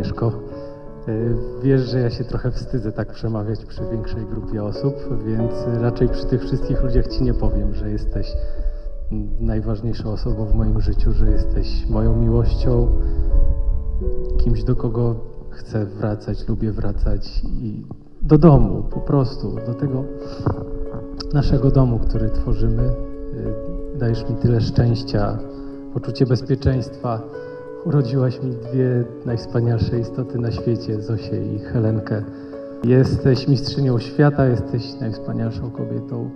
Agnieszko. Y, Wiesz, że ja się trochę wstydzę tak przemawiać przy większej grupie osób, więc raczej przy tych wszystkich ludziach ci nie powiem, że jesteś najważniejszą osobą w moim życiu, że jesteś moją miłością, kimś, do kogo chcę wracać, lubię wracać i do domu po prostu, do tego naszego domu, który tworzymy. Y, Dajesz mi tyle szczęścia, poczucie bezpieczeństwa. Urodziłaś mi dwie najwspanialsze istoty na świecie, Zosię i Helenkę. Jesteś mistrzynią świata, jesteś najwspanialszą kobietą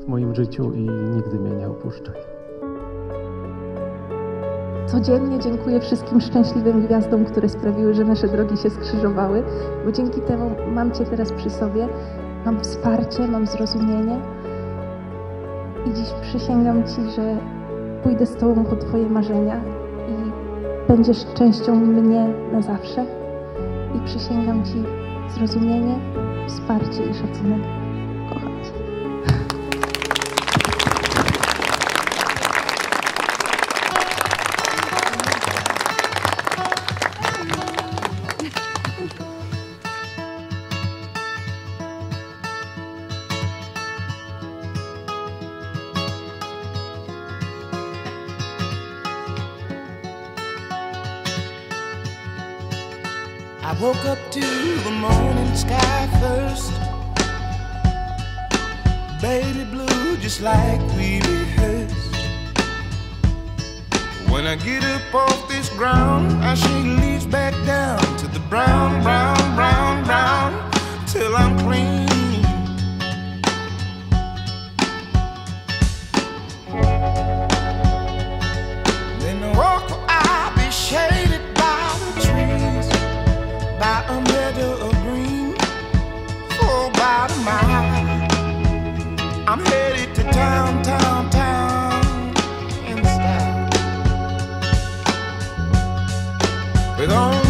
w moim życiu i nigdy mnie nie opuszczaj. Codziennie dziękuję wszystkim szczęśliwym gwiazdom, które sprawiły, że nasze drogi się skrzyżowały, bo dzięki temu mam Cię teraz przy sobie, mam wsparcie, mam zrozumienie i dziś przysięgam Ci, że pójdę z Tobą po Twoje marzenia będziesz częścią mnie na zawsze i przysięgam Ci zrozumienie, wsparcie i szacunek. I woke up to the morning sky first. Baby blue, just like we rehearsed. When I get up off this ground, I shake leaves back down to the brown, brown, brown, brown, till I'm clean. I'm headed to town, town, town in style with all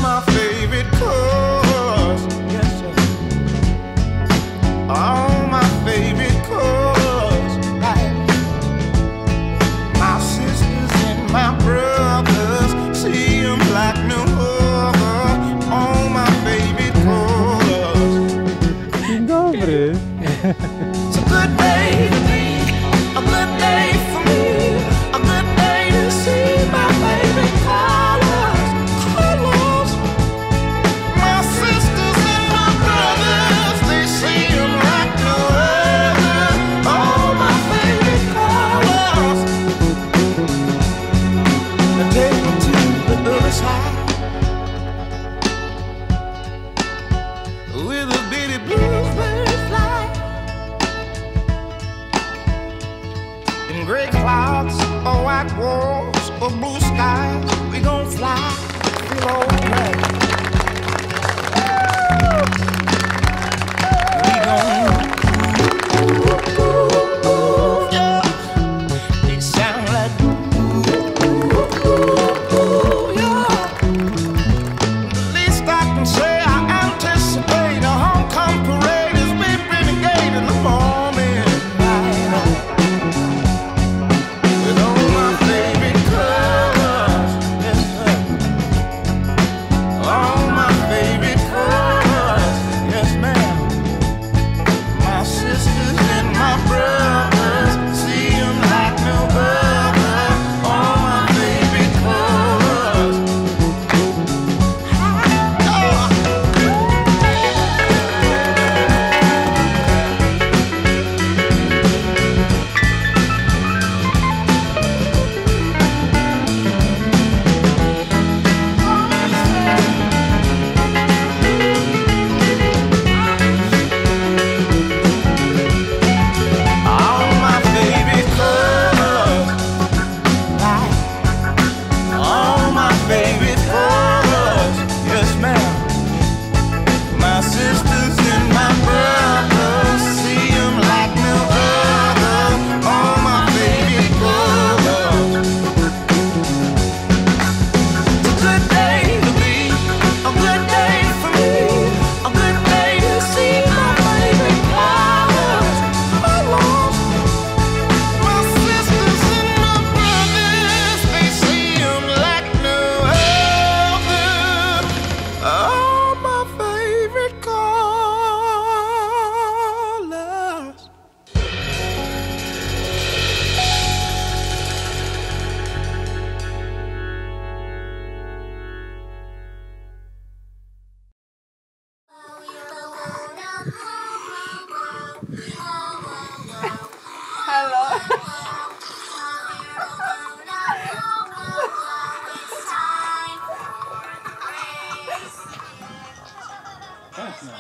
clouds or white walls or blue skies, we gon' fly, feel alright. We gon'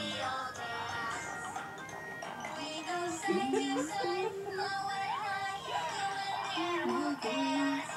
Thank you.